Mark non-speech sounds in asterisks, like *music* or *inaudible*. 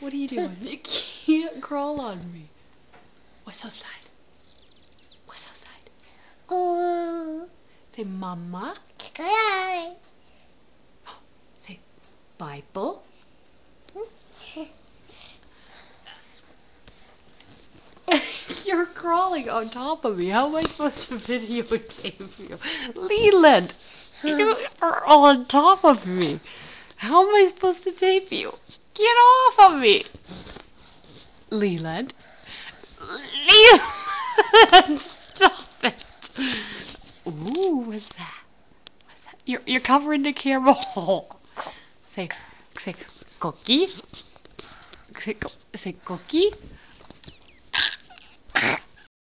What are you doing? You can't crawl on me. What's outside? What's outside? Oh, Say mama. cry. Oh, say Bible. *laughs* You're crawling on top of me. How am I supposed to videotape you? Leland, you are on top of me. How am I supposed to tape you? Get off of me. Leland. Leland, *laughs* stop it. Ooh, what's that? What's that? You're, you're covering the camera hole. Say, say, cookie. Say, say cookie.